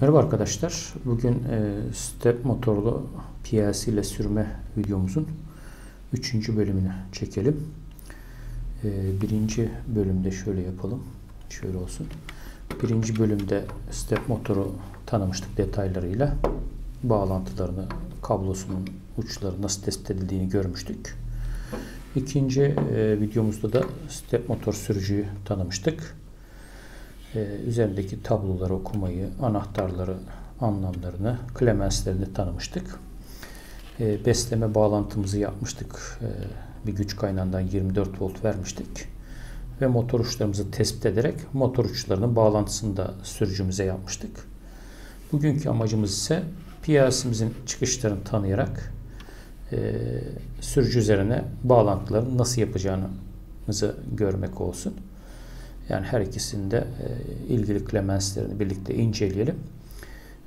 Merhaba arkadaşlar. Bugün e, step motorlu PLC ile sürme videomuzun 3. bölümünü çekelim. E, birinci bölümde şöyle yapalım. Şöyle olsun. Birinci bölümde step motoru tanımıştık detaylarıyla. Bağlantılarını, kablosunun uçları nasıl tespit edildiğini görmüştük. İkinci e, videomuzda da step motor sürücüyü tanımıştık üzerindeki tabloları okumayı, anahtarları, anlamlarını, klemenslerini tanımıştık. E, besleme bağlantımızı yapmıştık. E, bir güç kaynağından 24 volt vermiştik. Ve motor uçlarımızı tespit ederek motor uçlarının bağlantısını da sürücümüze yapmıştık. Bugünkü amacımız ise PLC'mizin çıkışlarını tanıyarak e, sürücü üzerine bağlantıların nasıl yapacağımızı görmek olsun. Yani her ikisinde e, ilgili klemenslerini birlikte inceleyelim.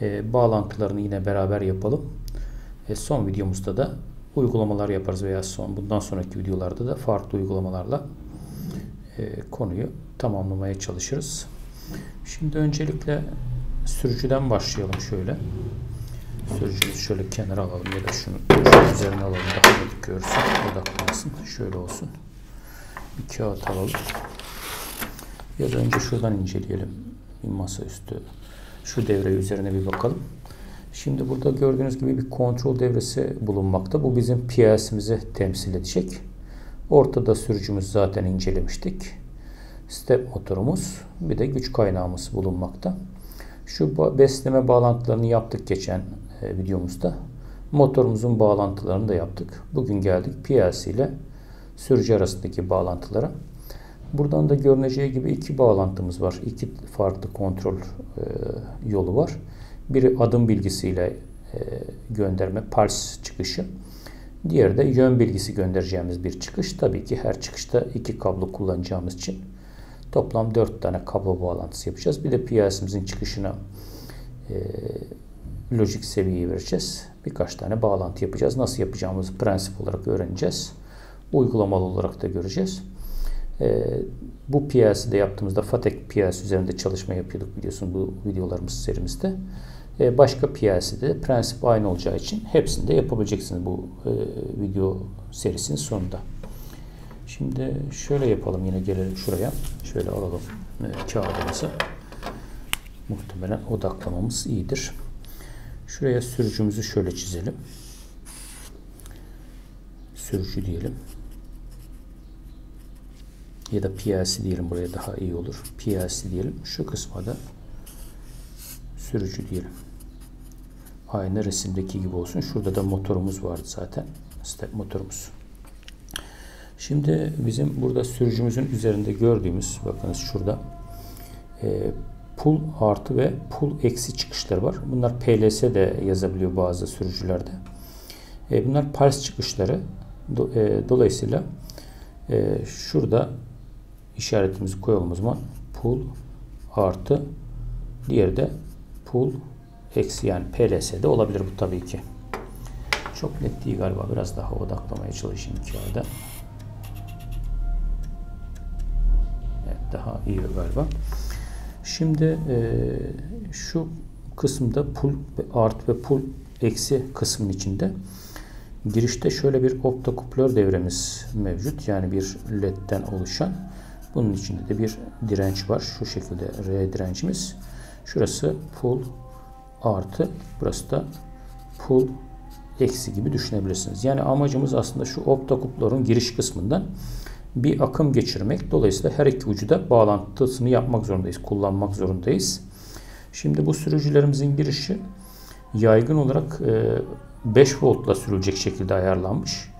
E, bağlantılarını yine beraber yapalım. E, son videomuzda da uygulamalar yaparız veya son bundan sonraki videolarda da farklı uygulamalarla konuyu tamamlamaya çalışırız. Şimdi öncelikle sürücüden başlayalım şöyle. Sürücümüzü şöyle kenara alalım ya da şunu, üzerine alalım daha net görsün, odaklansın. Şöyle olsun. Bir kağıt alalım. Da önce şuradan inceleyelim. Bir masaüstü. Şu devre üzerine bir bakalım. Şimdi burada gördüğünüz gibi bir kontrol devresi bulunmakta. Bu bizim PLC'mizi temsil edecek. Ortada sürücümüz zaten incelemiştik. Step motorumuz bir de güç kaynağımız bulunmakta. Şu besleme bağlantılarını yaptık geçen e, videomuzda. Motorumuzun bağlantılarını da yaptık. Bugün geldik PLC ile sürücü arasındaki bağlantılara. Buradan da görüneceği gibi iki bağlantımız var. İki farklı kontrol e, yolu var. Biri adım bilgisiyle e, gönderme, pulse çıkışı. Diğeri de yön bilgisi göndereceğimiz bir çıkış. Tabii ki her çıkışta iki kablo kullanacağımız için toplam dört tane kablo bağlantısı yapacağız. Bir de PLC'mizin çıkışına e, lojik seviyeyi vereceğiz. Birkaç tane bağlantı yapacağız. Nasıl yapacağımızı prensip olarak öğreneceğiz. Uygulamalı olarak da göreceğiz. E, bu PLC'de yaptığımızda Fatek PLC üzerinde çalışma yapıyorduk biliyorsun bu videolarımız serimizde. E, başka PLC'de prensip aynı olacağı için hepsini de yapabileceksiniz bu e, video serisinin sonunda. Şimdi şöyle yapalım yine gelelim şuraya. Şöyle alalım e, kağıdımızı. Muhtemelen odaklamamız iyidir. Şuraya sürücümüzü şöyle çizelim. Sürücü diyelim ya da PLC diyelim buraya daha iyi olur. PLC diyelim. Şu kısma da sürücü diyelim. Aynı resimdeki gibi olsun. Şurada da motorumuz vardı zaten. Step motorumuz. Şimdi bizim burada sürücümüzün üzerinde gördüğümüz bakınız şurada e, pull artı ve pull eksi çıkışları var. Bunlar PLS de yazabiliyor bazı sürücülerde. E, bunlar pulse çıkışları. E, dolayısıyla şurada işaretimizi koyalım o zaman. Pull artı diğeri de pull eksi yani PLS'de olabilir bu tabii ki. Çok net değil galiba. Biraz daha odaklamaya çalışayım kağıda. Evet daha iyi galiba. Şimdi e, şu kısımda pull artı ve pull eksi kısmın içinde girişte şöyle bir optokuplör devremiz mevcut. Yani bir ledden oluşan. Bunun içinde de bir direnç var. Şu şekilde R direncimiz. Şurası pull artı. Burası da pull eksi gibi düşünebilirsiniz. Yani amacımız aslında şu optokupların giriş kısmından bir akım geçirmek. Dolayısıyla her iki ucu da bağlantısını yapmak zorundayız. Kullanmak zorundayız. Şimdi bu sürücülerimizin girişi yaygın olarak 5 voltla sürülecek şekilde ayarlanmış.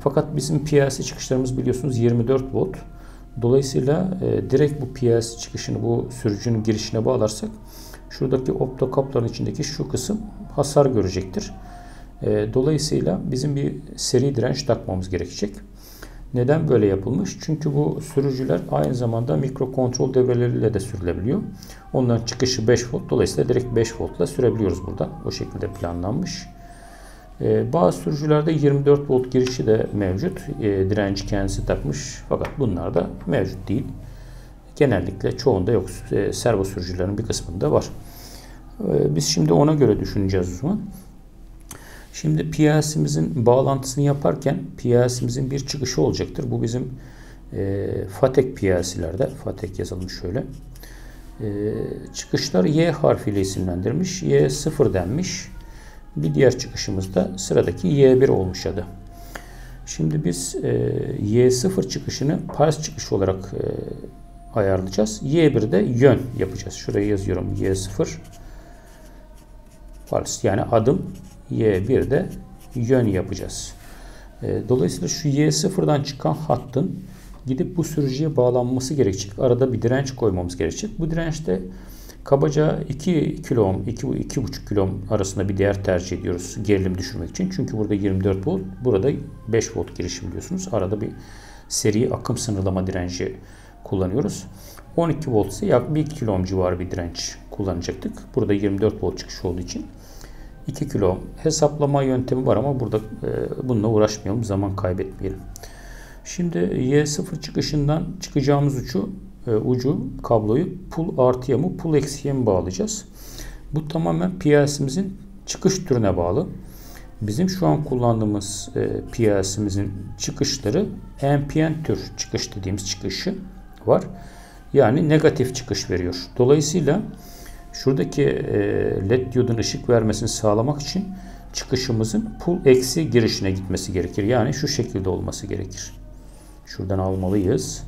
Fakat bizim PLC çıkışlarımız biliyorsunuz 24 volt. Dolayısıyla e, direkt bu PLC çıkışını bu sürücünün girişine bağlarsak şuradaki optokapların içindeki şu kısım hasar görecektir. E, dolayısıyla bizim bir seri direnç takmamız gerekecek. Neden böyle yapılmış? Çünkü bu sürücüler aynı zamanda mikro kontrol devreleriyle de sürülebiliyor. Onların çıkışı 5 volt. Dolayısıyla direkt 5 voltla sürebiliyoruz burada. O şekilde planlanmış. Ee, bazı sürücülerde 24 volt girişi de mevcut. E, direnci kendisi takmış. Fakat bunlar da mevcut değil. Genellikle çoğunda yok. E, servo sürücülerin bir kısmında var. Biz şimdi ona göre düşüneceğiz o zaman. Şimdi PLC'mizin bağlantısını yaparken PLC'mizin bir çıkışı olacaktır. Bu bizim e, FATEK PLC'lerde. FATEK yazalım şöyle. E, çıkışlar Y harfiyle isimlendirmiş. Y0 denmiş. Bir diğer çıkışımız da sıradaki Y1 olmuş adı. Şimdi biz e, Y0 çıkışını pars çıkışı olarak e, ayarlayacağız. Y1'de yön yapacağız. Şuraya yazıyorum Y0 pars yani adım Y1'de yön yapacağız. E, dolayısıyla şu Y0'dan çıkan hattın gidip bu sürücüye bağlanması gerekecek. Arada bir direnç koymamız gerekecek. Bu dirençte kabaca 2 kilo ohm, 2,5 kilo ohm arasında bir değer tercih ediyoruz gerilim düşürmek için. Çünkü burada 24 volt, burada 5 volt girişim biliyorsunuz. Arada bir seri akım sınırlama direnci kullanıyoruz. 12 volt ise yaklaşık 1 kilo ohm civarı bir direnç kullanacaktık. Burada 24 volt çıkış olduğu için 2 kilo hesaplama yöntemi var ama burada e, bununla uğraşmayalım. Zaman kaybetmeyelim. Şimdi Y0 çıkışından çıkacağımız ucu e, ucu kabloyu pull artıya mı pull eksiye mi bağlayacağız. Bu tamamen PLC'mizin çıkış türüne bağlı. Bizim şu an kullandığımız e, PLC'mizin çıkışları NPN tür çıkış dediğimiz çıkışı var. Yani negatif çıkış veriyor. Dolayısıyla şuradaki e, led diyodun ışık vermesini sağlamak için çıkışımızın pull eksi girişine gitmesi gerekir. Yani şu şekilde olması gerekir. Şuradan almalıyız.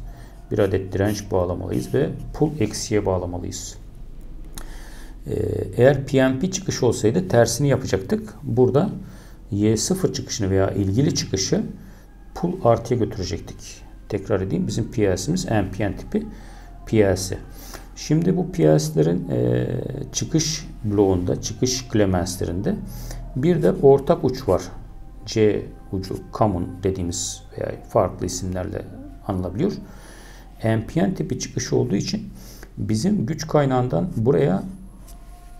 Bir adet direnç bağlamalıyız ve pull eksiye bağlamalıyız. Ee, eğer PNP çıkış olsaydı tersini yapacaktık. Burada Y0 çıkışını veya ilgili çıkışı pull artıya götürecektik. Tekrar edeyim. Bizim PLC'miz NPN tipi PLC. Şimdi bu PLC'lerin e, çıkış bloğunda, çıkış klemenslerinde bir de ortak uç var. C ucu, common dediğimiz veya farklı isimlerle anılabiliyor. NPN tipi çıkış olduğu için bizim güç kaynağından buraya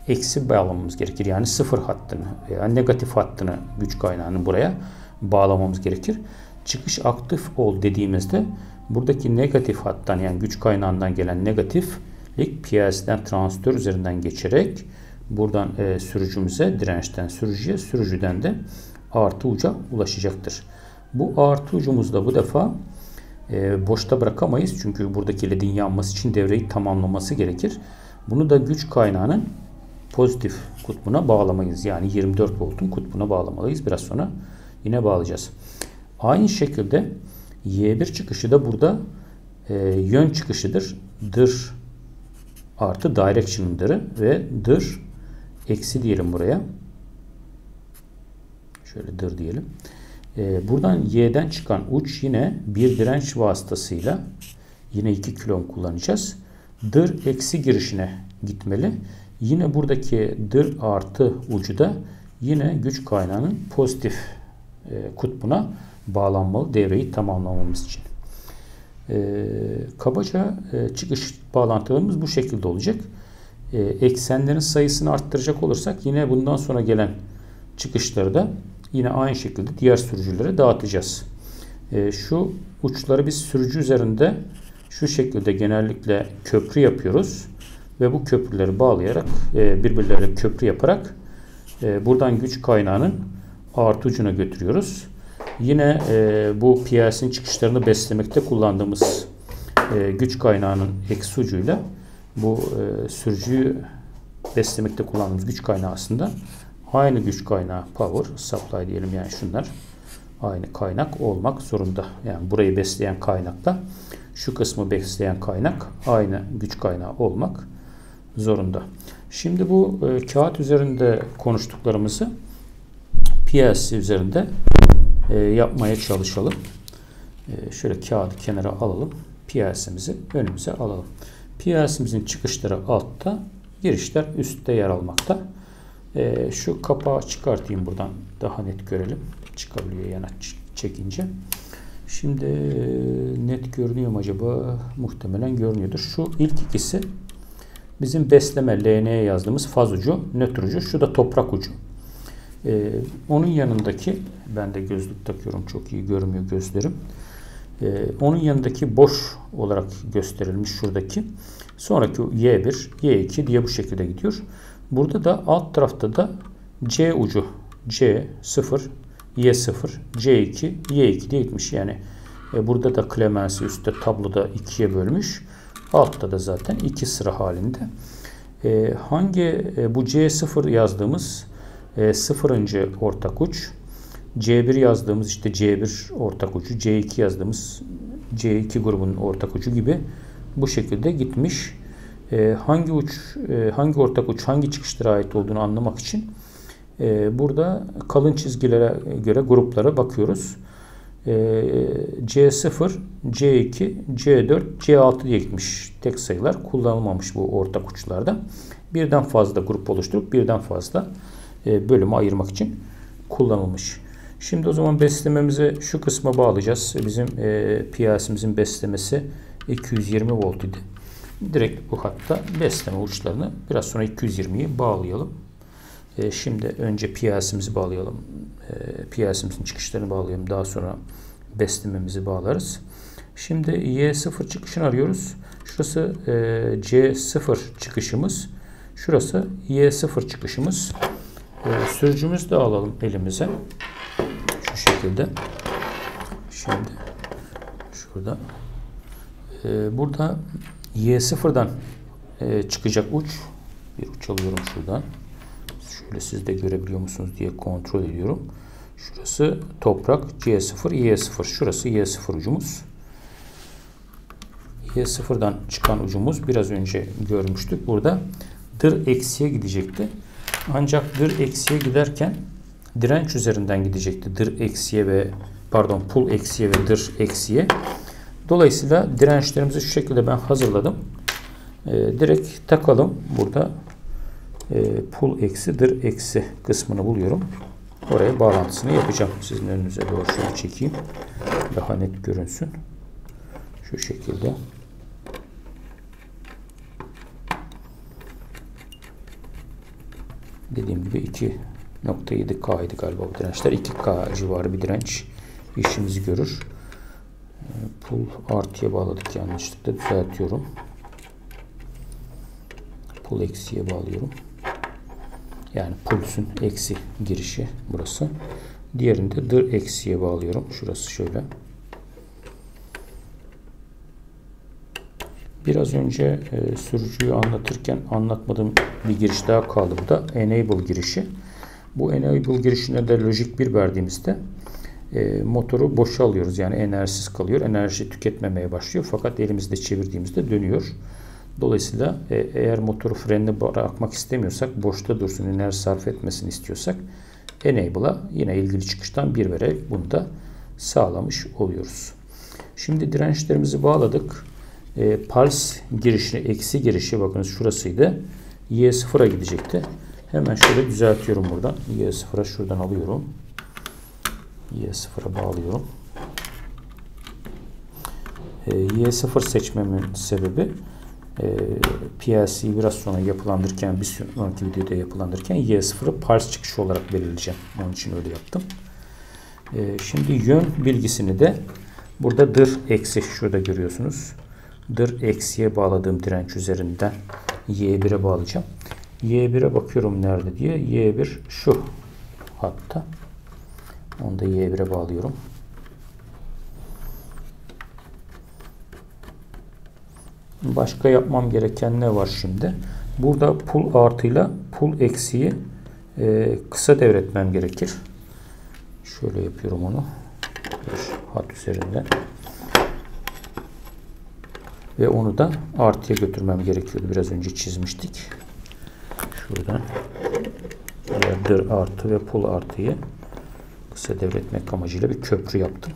eksi bağlamamız gerekir. Yani sıfır hattını veya negatif hattını güç kaynağını buraya bağlamamız gerekir. Çıkış aktif ol dediğimizde buradaki negatif hattan yani güç kaynağından gelen negatiflik PLC'den transistör üzerinden geçerek buradan e, sürücümüze dirençten sürücüye sürücüden de artı uca ulaşacaktır. Bu artı ucumuzu da bu defa e, boşta bırakamayız. Çünkü buradaki ledin yanması için devreyi tamamlaması gerekir. Bunu da güç kaynağının pozitif kutbuna bağlamayız. Yani 24 voltun kutbuna bağlamalıyız. Biraz sonra yine bağlayacağız. Aynı şekilde Y1 çıkışı da burada e, yön çıkışıdır. Dır artı direction'dırı ve dır eksi diyelim buraya. Şöyle dır diyelim. E, buradan Y'den çıkan uç yine bir direnç vasıtasıyla yine 2 kilo kullanacağız. Dır eksi girişine gitmeli. Yine buradaki dır artı ucu da yine güç kaynağının pozitif e, kutbuna bağlanmalı devreyi tamamlamamız için. E, kabaca e, çıkış bağlantılarımız bu şekilde olacak. E, eksenlerin sayısını arttıracak olursak yine bundan sonra gelen çıkışları da yine aynı şekilde diğer sürücülere dağıtacağız. E, şu uçları biz sürücü üzerinde şu şekilde genellikle köprü yapıyoruz ve bu köprüleri bağlayarak e, birbirleriyle köprü yaparak e, buradan güç kaynağının artı ucuna götürüyoruz. Yine e, bu PLC'nin çıkışlarını beslemekte kullandığımız e, güç kaynağının eksi ucuyla bu e, sürücüyü beslemekte kullandığımız güç kaynağı aslında aynı güç kaynağı power supply diyelim yani şunlar aynı kaynak olmak zorunda. Yani burayı besleyen kaynakla şu kısmı besleyen kaynak aynı güç kaynağı olmak zorunda. Şimdi bu e, kağıt üzerinde konuştuklarımızı PLC üzerinde e, yapmaya çalışalım. E, şöyle kağıdı kenara alalım. PLC'mizi önümüze alalım. PLC'mizin çıkışları altta, girişler üstte yer almakta. E, şu kapağı çıkartayım buradan daha net görelim. Çıkabiliyor yana çekince. Şimdi e, net görünüyor mu acaba? Muhtemelen görünüyordur. Şu ilk ikisi bizim besleme LN'ye yazdığımız faz ucu, nötr ucu. Şu da toprak ucu. Ee, onun yanındaki, ben de gözlük takıyorum çok iyi görmüyor gözlerim. Ee, onun yanındaki boş olarak gösterilmiş şuradaki. Sonraki Y1, Y2 diye bu şekilde gidiyor. Burada da alt tarafta da C ucu C0, Y0, C2, Y2 diye gitmiş. Yani e, burada da Clemens'i üstte tabloda ikiye bölmüş. Altta da zaten iki sıra halinde. E, hangi e, bu C0 yazdığımız e, sıfırıncı ortak uç C1 yazdığımız işte C1 ortak ucu, C2 yazdığımız C2 grubunun ortak ucu gibi bu şekilde gitmiş. E, hangi uç, e, hangi ortak uç, hangi çıkışlara ait olduğunu anlamak için e, burada kalın çizgilere göre gruplara bakıyoruz. E, C0, C2, C4, C6 diye gitmiş tek sayılar kullanılmamış bu ortak uçlarda. Birden fazla grup oluşturup birden fazla e, bölümü ayırmak için kullanılmış. Şimdi o zaman beslememizi şu kısma bağlayacağız. Bizim e, PLC'mizin beslemesi 220 volt idi. Direkt bu hatta besleme uçlarını biraz sonra 220'yi bağlayalım. E, şimdi önce PLC'mizi bağlayalım. E, PLC'mizin çıkışlarını bağlayalım. Daha sonra beslememizi bağlarız. Şimdi Y0 çıkışını arıyoruz. Şurası e, C0 çıkışımız. Şurası Y0 çıkışımız. E, sürücümüzü de alalım elimize. Şu şekilde. Şimdi şurada. E, burada Y0'dan e, çıkacak uç. Bir uç alıyorum şuradan. Şöyle siz de görebiliyor musunuz diye kontrol ediyorum. Şurası toprak C0, Y0. Şurası Y0 ucumuz. Y0'dan çıkan ucumuz biraz önce görmüştük. Burada dır eksiye gidecekti. Ancak dır eksiye giderken direnç üzerinden gidecekti. Dır eksiye ve pardon pul eksiye ve dır eksiye. Dolayısıyla dirençlerimizi şu şekilde ben hazırladım. E, direkt takalım. Burada e, pul eksi dır eksi kısmını buluyorum. Oraya bağlantısını yapacağım. Sizin önünüze doğru şöyle çekeyim. Daha net görünsün. Şu şekilde. Dediğim gibi 2.7K idi galiba bu dirençler. 2K civarı bir direnç işimizi görür. Pul artıya bağladık yanlışlıkla düzeltiyorum. Pul eksiye bağlıyorum. Yani pulsün eksi girişi burası. Diğerinde dır eksiye bağlıyorum. Şurası şöyle. Biraz önce e, sürücüyü anlatırken anlatmadığım bir giriş daha kaldı. Bu da enable girişi. Bu enable girişine de lojik 1 verdiğimizde e, motoru boşa alıyoruz. Yani enerjisiz kalıyor. Enerji tüketmemeye başlıyor. Fakat elimizde çevirdiğimizde dönüyor. Dolayısıyla e, eğer motoru frenle bırakmak istemiyorsak, boşta dursun, enerji sarf etmesini istiyorsak Enable'a yine ilgili çıkıştan bir vererek bunu da sağlamış oluyoruz. Şimdi dirençlerimizi bağladık. E, pulse girişini, eksi girişi bakınız şurasıydı. Y0'a gidecekti. Hemen şöyle düzeltiyorum buradan. Y0'a şuradan alıyorum. Y0'a bağlıyorum. E, Y0 seçmemin sebebi e, ee, PLC'yi biraz sonra yapılandırırken bir sonraki videoda yapılandırırken Y0'ı pars çıkışı olarak belirleyeceğim. Onun için öyle yaptım. E, şimdi yön bilgisini de burada dır eksi şurada görüyorsunuz. Dır eksiye bağladığım direnç üzerinden Y1'e bağlayacağım. Y1'e bakıyorum nerede diye. Y1 şu hatta. Onu da Y1'e bağlıyorum. Başka yapmam gereken ne var şimdi? Burada pul artıyla pul eksiği e, kısa devretmem gerekir. Şöyle yapıyorum onu. Hat üzerinden. Ve onu da artıya götürmem gerekiyordu. Biraz önce çizmiştik. Şuradan dır artı ve pul artıyı kısa devretmek amacıyla bir köprü yaptım.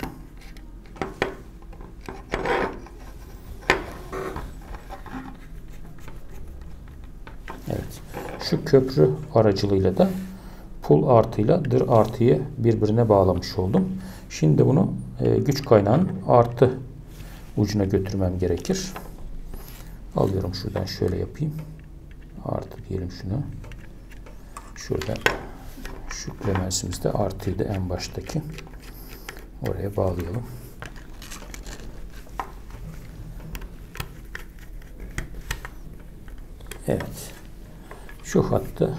Şu köprü aracılığıyla da pul artıyla dır artıyı birbirine bağlamış oldum. Şimdi bunu e, güç kaynağının artı ucuna götürmem gerekir. Alıyorum şuradan şöyle yapayım. Artı diyelim şunu. Şurada şu klemensimizde artıydı en baştaki. Oraya bağlayalım. Evet. Şu hattı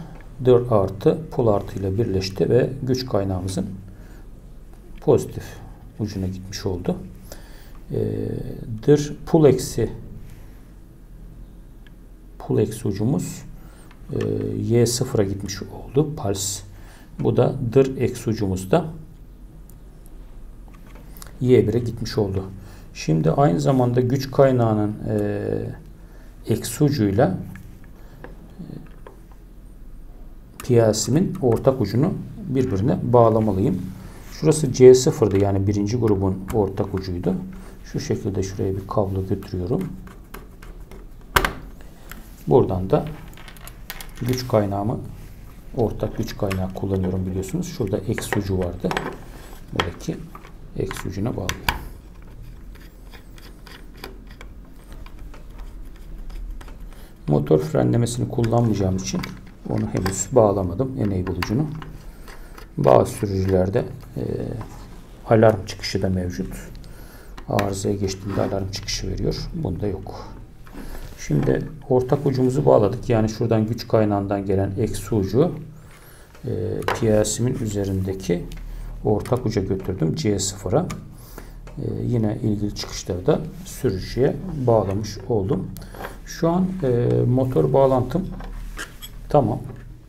4 artı pul artı ile birleşti ve güç kaynağımızın pozitif ucuna gitmiş oldu. E, dır pul eksi pul eksi ucumuz e, Y0'a gitmiş oldu. Pals. Bu da dır eksi ucumuz da Y1'e gitmiş oldu. Şimdi aynı zamanda güç kaynağının e, eksi ucuyla e, piyasimin ortak ucunu birbirine bağlamalıyım. Şurası C0'dı yani birinci grubun ortak ucuydu. Şu şekilde şuraya bir kablo götürüyorum. Buradan da güç kaynağımı ortak güç kaynağı kullanıyorum biliyorsunuz. Şurada eksi ucu vardı. Buradaki eksi ucuna bağlıyorum. Motor frenlemesini kullanmayacağım için onu henüz bağlamadım enable ucunu. Bazı sürücülerde e, alarm çıkışı da mevcut. Arızaya geçtiğinde alarm çıkışı veriyor. Bunda yok. Şimdi ortak ucumuzu bağladık. Yani şuradan güç kaynağından gelen eksi ucu e, PLC'min üzerindeki ortak uca götürdüm C0'a. E, yine ilgili çıkışları da sürücüye bağlamış oldum. Şu an e, motor bağlantım tamam.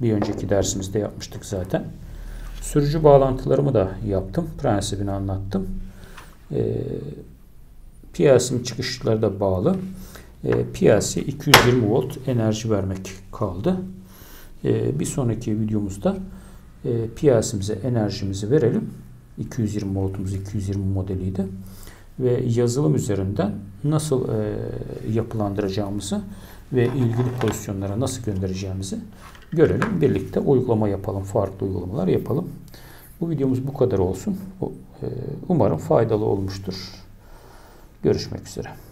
Bir önceki dersimizde yapmıştık zaten. Sürücü bağlantılarımı da yaptım. Prensibini anlattım. E, PLC'nin çıkışları da bağlı. E, PLC 220 volt enerji vermek kaldı. E, bir sonraki videomuzda e, PLC'mize enerjimizi verelim. 220 voltumuz 220 modeliydi. Ve yazılım üzerinden nasıl e, yapılandıracağımızı ve ilgili pozisyonlara nasıl göndereceğimizi görelim. Birlikte uygulama yapalım. Farklı uygulamalar yapalım. Bu videomuz bu kadar olsun. Umarım faydalı olmuştur. Görüşmek üzere.